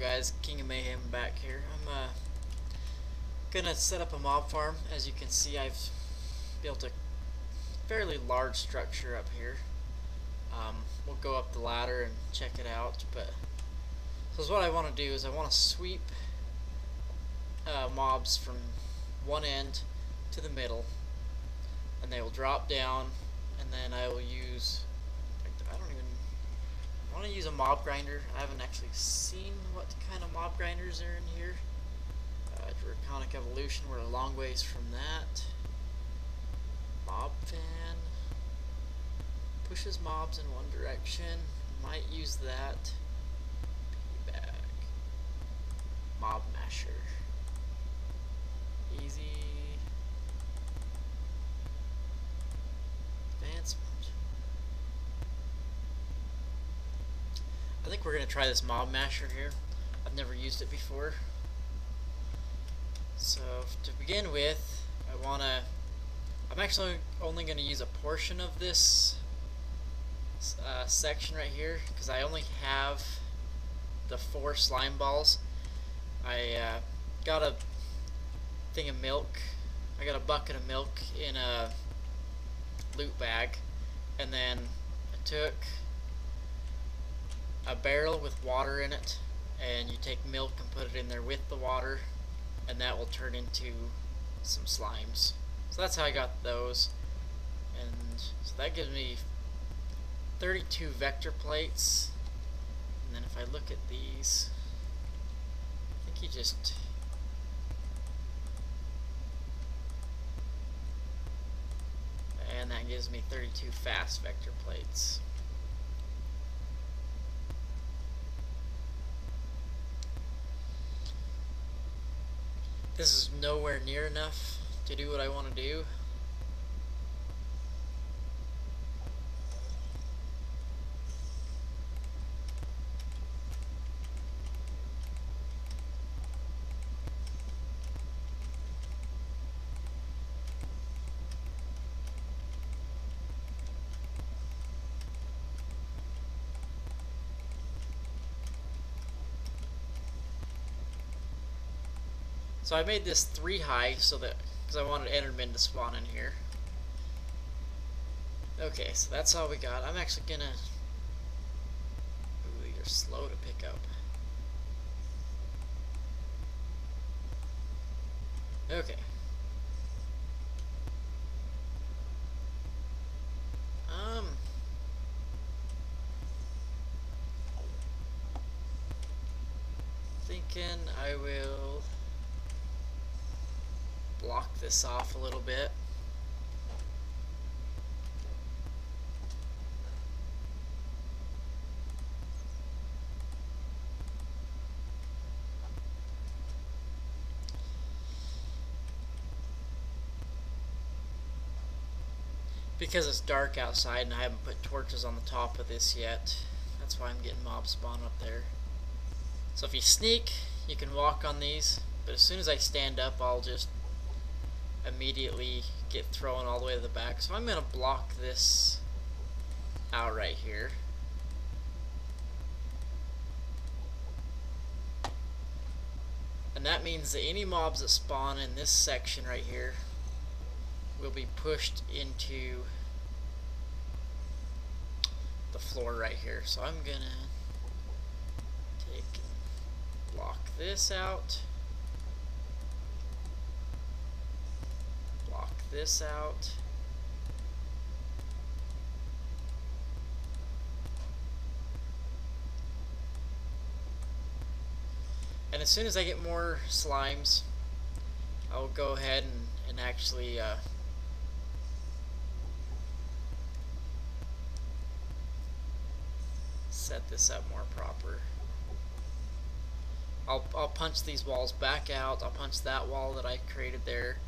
Guys, King of Mayhem back here. I'm uh, gonna set up a mob farm. As you can see I've built a fairly large structure up here. Um, we'll go up the ladder and check it out but so what I want to do is I want to sweep uh, mobs from one end to the middle and they will drop down and then I will use I don't even I to use a mob grinder. I haven't actually seen what kind of mob grinders are in here. Uh, Draconic Evolution we're a long ways from that. Mob fan. Pushes mobs in one direction. Might use that bag mob masher easy advancement I think we're gonna try this mob masher here I've never used it before so to begin with I wanna I'm actually only going to use a portion of this uh, section right here because I only have the four slime balls. I uh, got a thing of milk. I got a bucket of milk in a loot bag and then I took a barrel with water in it and you take milk and put it in there with the water and that will turn into some slimes. So that's how I got those. And so that gives me 32 vector plates. And then if I look at these, I think you just and that gives me 32 fast vector plates. This is nowhere near enough to do what I want to do. So I made this three high so that because I wanted Enderman to spawn in here. Okay, so that's all we got. I'm actually gonna. Ooh, are slow to pick up. Okay. Um. Thinking I will block this off a little bit. Because it's dark outside and I haven't put torches on the top of this yet, that's why I'm getting mob spawn up there. So if you sneak, you can walk on these, but as soon as I stand up, I'll just immediately get thrown all the way to the back. So I'm going to block this out right here. And that means that any mobs that spawn in this section right here will be pushed into the floor right here. So I'm going to take block this out. This out. And as soon as I get more slimes, I'll go ahead and, and actually uh, set this up more proper. I'll, I'll punch these walls back out. I'll punch that wall that I created there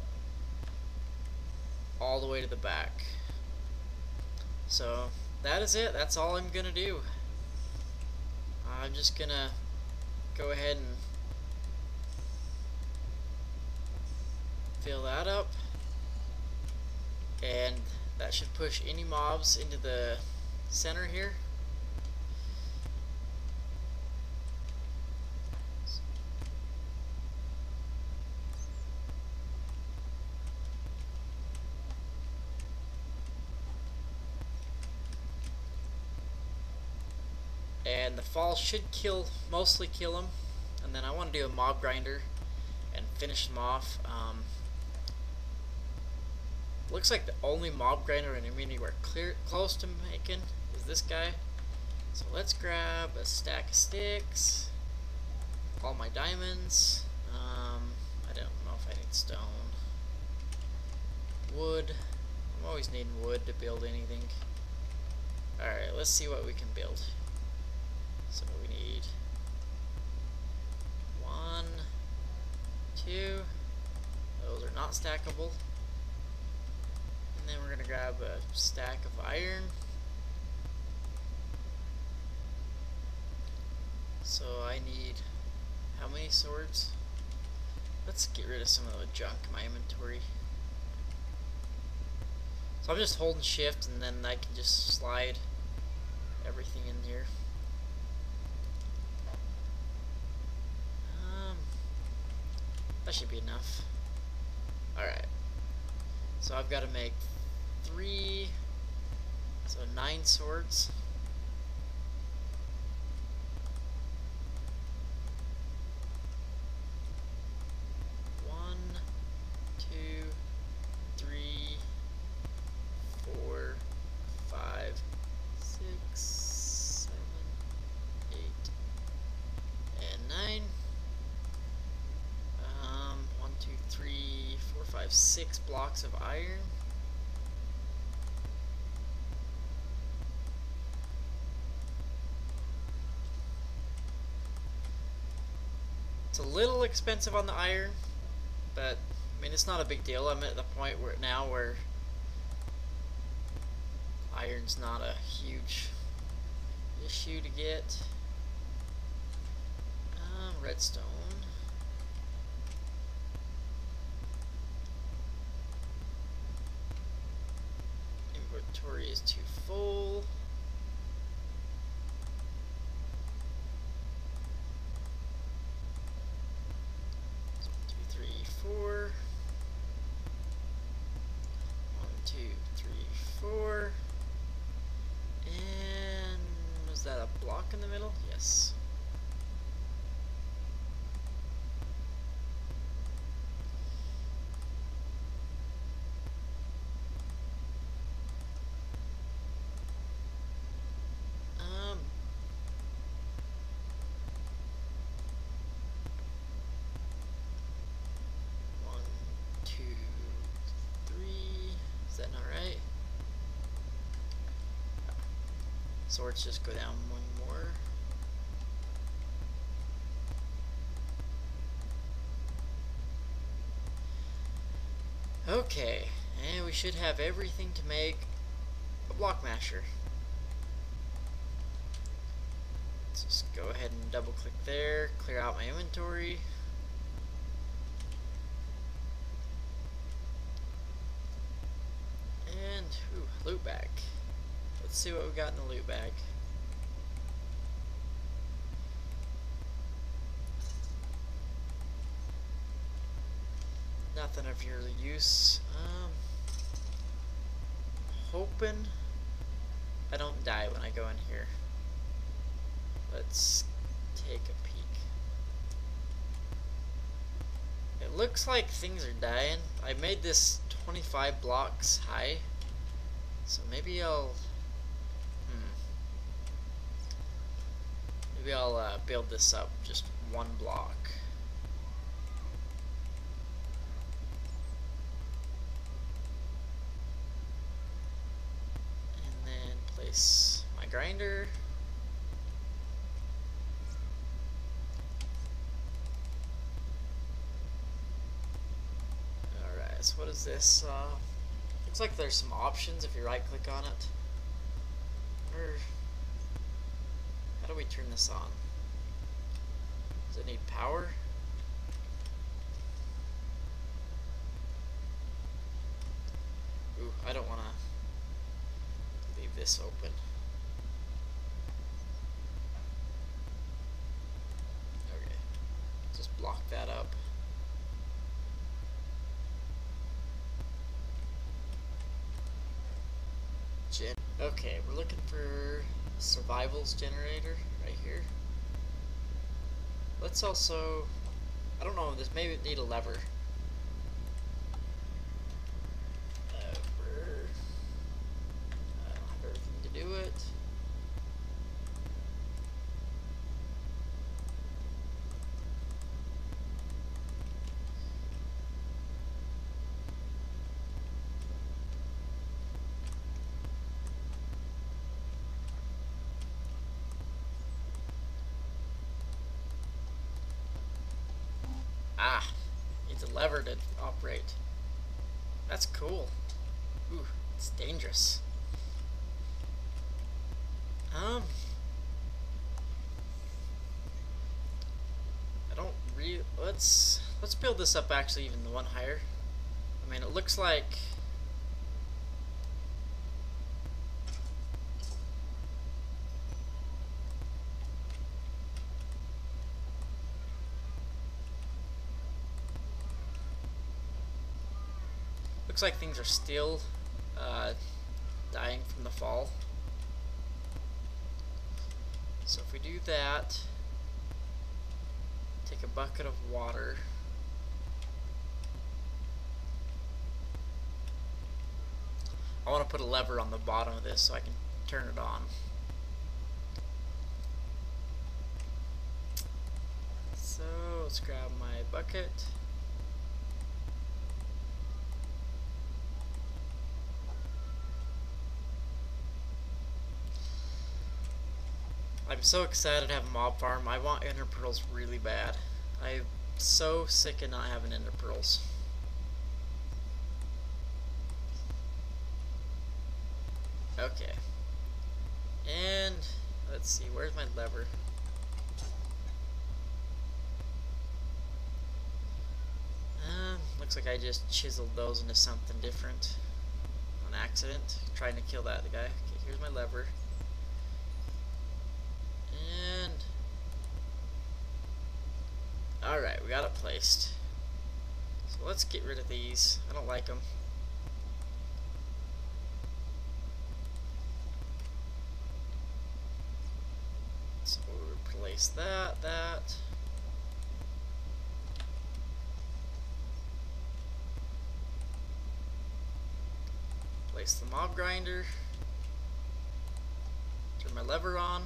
all the way to the back. So that is it. That's all I'm going to do. I'm just going to go ahead and fill that up. And that should push any mobs into the center here. And the fall should kill mostly kill them and then I want to do a mob grinder and finish them off. Um, looks like the only mob grinder in immunity we're clear close to making is this guy. So let's grab a stack of sticks all my diamonds. Um, I don't know if I need stone. Wood. I'm always needing wood to build anything. Alright let's see what we can build so we need one, two, those are not stackable. And then we're going to grab a stack of iron. So I need how many swords? Let's get rid of some of the junk in my inventory. So I'm just holding shift and then I can just slide everything in here. That should be enough. Alright. So I've got to make three, so nine swords. Six blocks of iron. It's a little expensive on the iron, but I mean it's not a big deal. I'm at the point where now where iron's not a huge issue to get. Um, redstone. Inventory is too full. two, three, four. One, two, three, four. And was that a block in the middle? Yes. Swords just go down one more. Okay, and we should have everything to make a block masher. Let's just go ahead and double click there, clear out my inventory. And, ooh, loot bag. Let's see what we got in the loot bag. Nothing of your use. Um, hoping I don't die when I go in here. Let's take a peek. It looks like things are dying. I made this 25 blocks high. So maybe I'll Maybe I'll uh, build this up just one block. And then place my grinder. Alright, so what is this? Uh, looks like there's some options if you right click on it. Or how do we turn this on? Does it need power? Ooh, I don't want to leave this open. Okay, just block that up. Okay, we're looking for survivalist generator, right here. Let's also, I don't know, this may need a lever. Lever. I don't have everything to do it. Ah, needs a lever to operate. That's cool. Ooh, it's dangerous. Um, I don't really. Let's let's build this up actually even the one higher. I mean, it looks like. Looks like things are still uh, dying from the fall. So if we do that, take a bucket of water. I want to put a lever on the bottom of this so I can turn it on. So let's grab my bucket. I'm so excited to have a mob farm. I want ender pearls really bad. I'm so sick of not having ender pearls. Okay. And let's see, where's my lever? Um, looks like I just chiseled those into something different on accident, trying to kill that guy. Okay, here's my lever. And alright, we got it placed. So let's get rid of these. I don't like them. So we'll replace that, that. Place the mob grinder. Turn my lever on.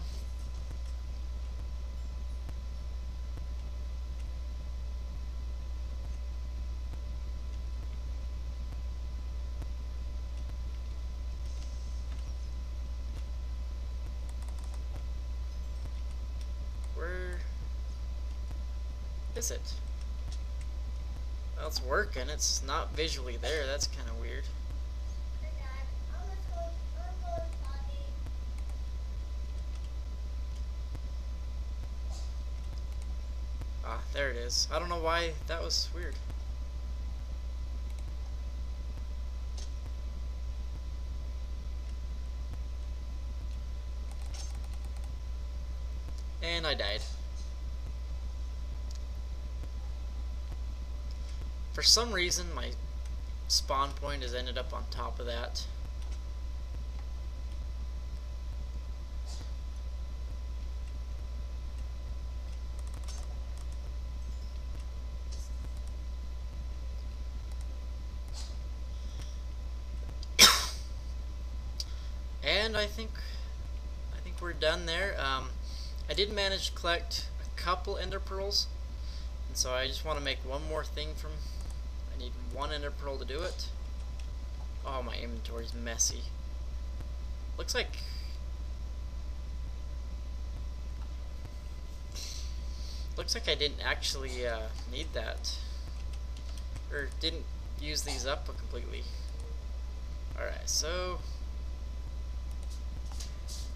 Is it? Well, it's working. It's not visually there. That's kind of weird. Ah, there it is. I don't know why that was weird. And I died. For some reason, my spawn point has ended up on top of that. and I think I think we're done there. Um, I did manage to collect a couple ender pearls, and so I just want to make one more thing from need one ender pearl to do it. Oh, my inventory's messy. Looks like... Looks like I didn't actually uh, need that. Or didn't use these up completely. Alright, so...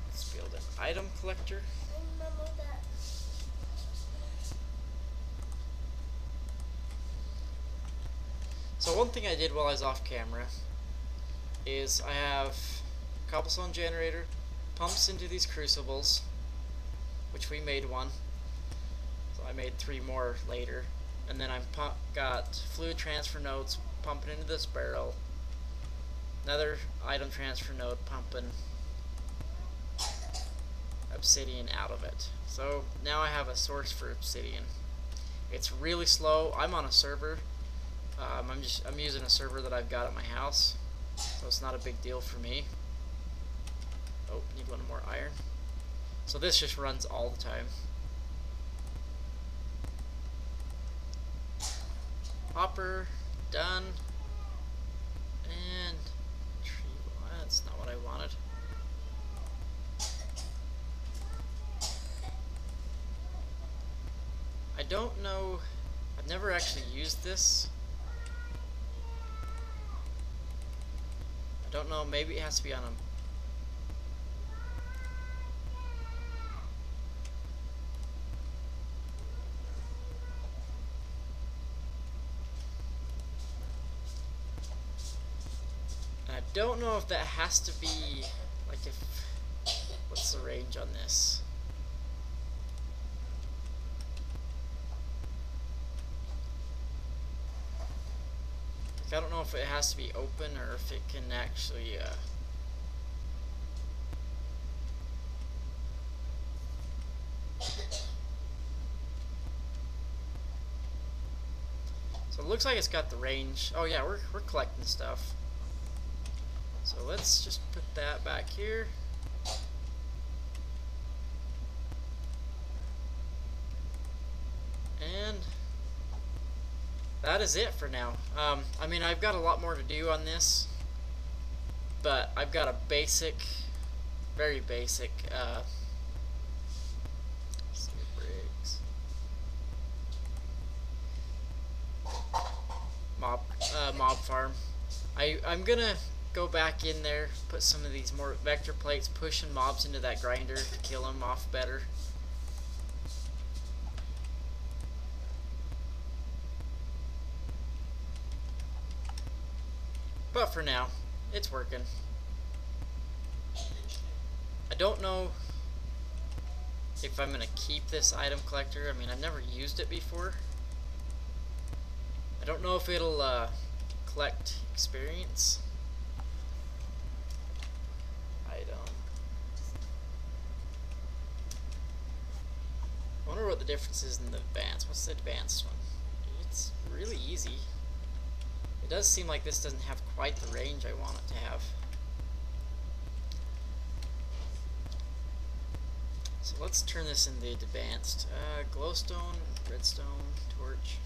Let's build an item collector. So one thing I did while I was off camera is I have cobblestone generator, pumps into these crucibles, which we made one. So I made three more later. And then I've got fluid transfer nodes pumping into this barrel. Another item transfer node pumping obsidian out of it. So now I have a source for obsidian. It's really slow. I'm on a server. Um, I'm just I'm using a server that I've got at my house, so it's not a big deal for me. Oh, need one more iron. So this just runs all the time. Hopper, done. And tree, that's not what I wanted. I don't know, I've never actually used this. Don't know, maybe it has to be on a don't know if that has to be, like if, what's the range on this? I don't know if it has to be open or if it can actually, uh, So it looks like it's got the range. Oh yeah, we're, we're collecting stuff. So let's just put that back here. And that is it for now. Um, I mean, I've got a lot more to do on this, but I've got a basic, very basic, uh, mob, uh, mob farm. I, I'm gonna go back in there, put some of these more vector plates, pushing mobs into that grinder to kill them off better. But for now, it's working. I don't know if I'm going to keep this item collector. I mean, I've never used it before. I don't know if it'll uh, collect experience. Item. I wonder what the difference is in the advanced. What's the advanced one? It's really easy. It does seem like this doesn't have quite the range I want it to have. So let's turn this into advanced. Uh, glowstone, redstone, torch.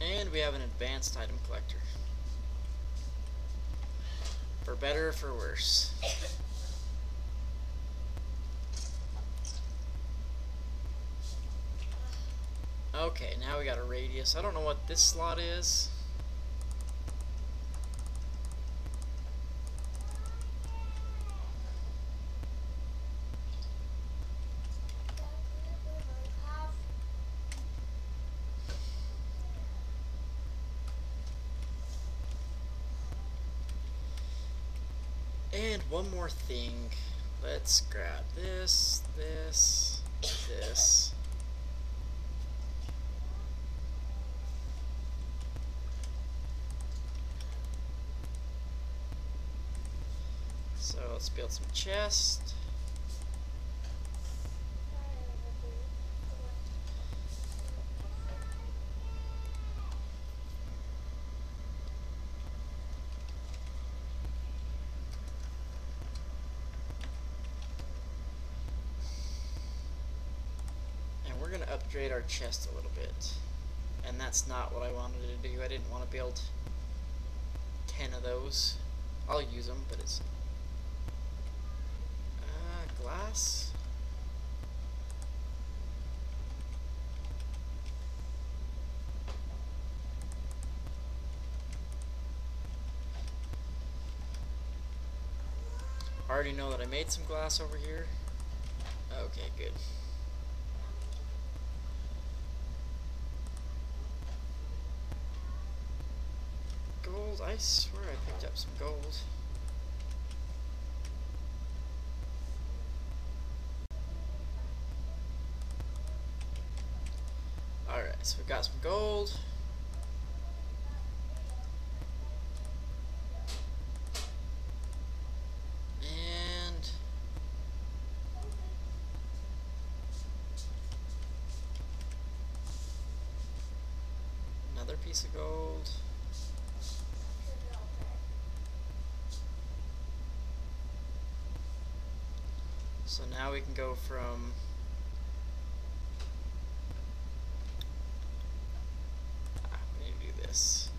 And we have an advanced item collector. Better or for worse. Okay, now we got a radius. I don't know what this slot is. And one more thing. Let's grab this, this, this. So let's build some chests. Upgrade our chest a little bit. And that's not what I wanted to do. I didn't want to build 10 of those. I'll use them, but it's... Uh, glass? I already know that I made some glass over here. Okay, good. gold? I swear I picked up some gold. Alright, so we've got some gold. So now we can go from ah, we do this.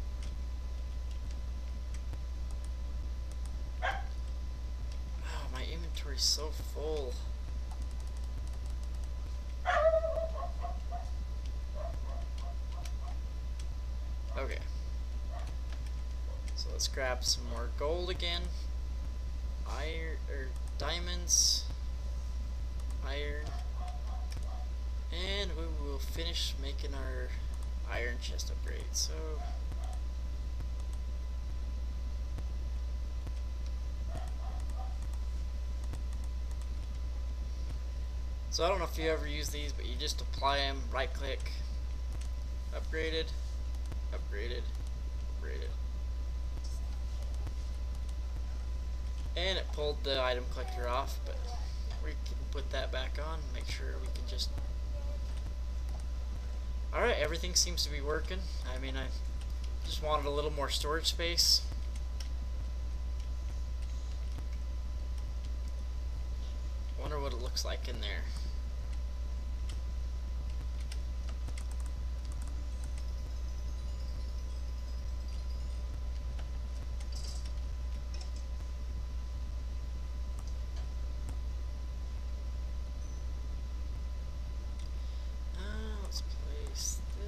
My so full. Okay. So let's grab some more gold again. Iron or diamonds iron. And we will finish making our iron chest upgrade so. So I don't know if you ever use these but you just apply them right click upgraded upgraded upgraded. And it pulled the item collector off but we can put that back on, make sure we can just... Alright, everything seems to be working. I mean, I just wanted a little more storage space. Wonder what it looks like in there.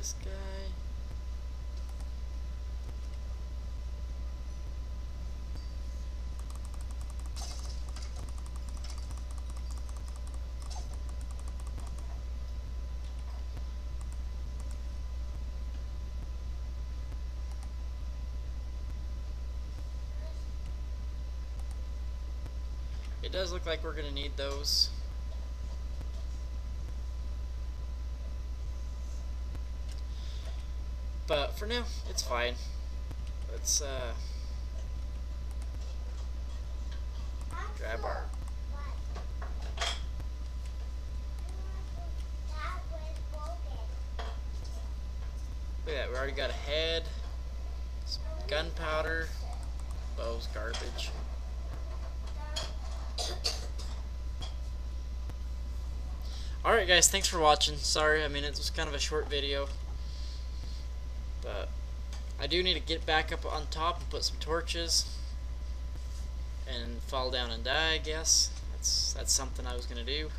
this guy. It does look like we're going to need those. But for now, it's fine. Let's uh, grab our Look at that, we already got a head, some gunpowder, bow's garbage. Alright guys, thanks for watching. Sorry, I mean it was kind of a short video. But I do need to get back up on top and put some torches and fall down and die, I guess. That's that's something I was going to do.